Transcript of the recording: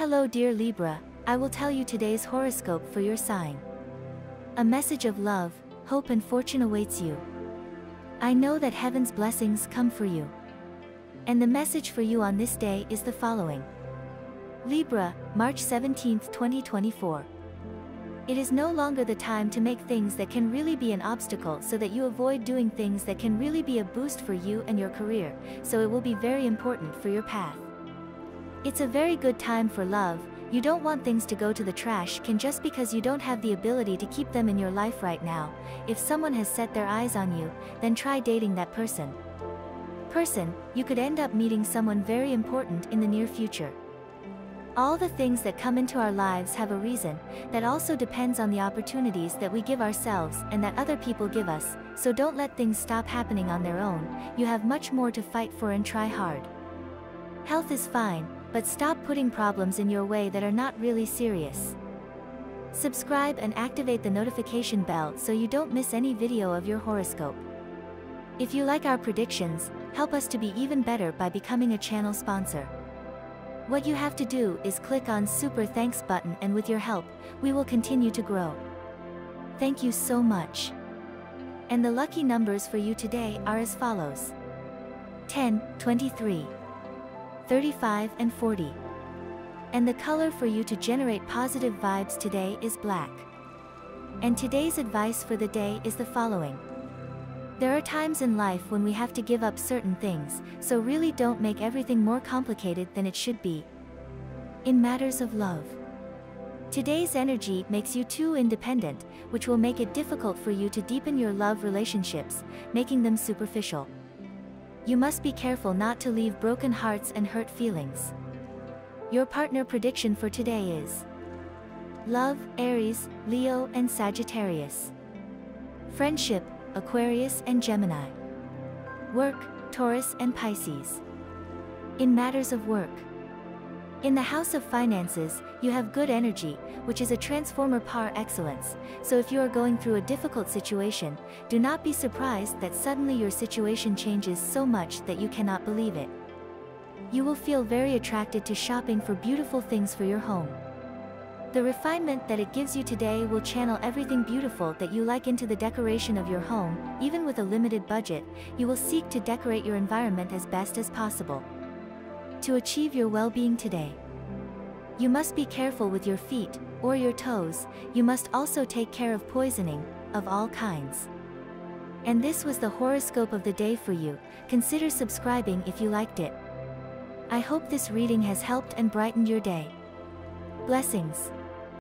Hello dear Libra, I will tell you today's horoscope for your sign. A message of love, hope and fortune awaits you. I know that heaven's blessings come for you. And the message for you on this day is the following. Libra, March 17, 2024. It is no longer the time to make things that can really be an obstacle so that you avoid doing things that can really be a boost for you and your career, so it will be very important for your path. It's a very good time for love, you don't want things to go to the trash can just because you don't have the ability to keep them in your life right now, if someone has set their eyes on you, then try dating that person. Person, you could end up meeting someone very important in the near future. All the things that come into our lives have a reason, that also depends on the opportunities that we give ourselves and that other people give us, so don't let things stop happening on their own, you have much more to fight for and try hard. Health is fine, but stop putting problems in your way that are not really serious. Subscribe and activate the notification bell so you don't miss any video of your horoscope. If you like our predictions, help us to be even better by becoming a channel sponsor. What you have to do is click on super thanks button and with your help, we will continue to grow. Thank you so much. And the lucky numbers for you today are as follows. 10, 23. 35 and 40. And the color for you to generate positive vibes today is black. And today's advice for the day is the following. There are times in life when we have to give up certain things, so really don't make everything more complicated than it should be. In matters of love. Today's energy makes you too independent, which will make it difficult for you to deepen your love relationships, making them superficial. You must be careful not to leave broken hearts and hurt feelings. Your partner prediction for today is Love, Aries, Leo and Sagittarius. Friendship, Aquarius and Gemini. Work, Taurus and Pisces. In matters of work. In the house of finances, you have good energy, which is a transformer par excellence, so if you are going through a difficult situation, do not be surprised that suddenly your situation changes so much that you cannot believe it. You will feel very attracted to shopping for beautiful things for your home. The refinement that it gives you today will channel everything beautiful that you like into the decoration of your home, even with a limited budget, you will seek to decorate your environment as best as possible. To achieve your well-being today. You must be careful with your feet, or your toes, you must also take care of poisoning, of all kinds. And this was the horoscope of the day for you, consider subscribing if you liked it. I hope this reading has helped and brightened your day. Blessings.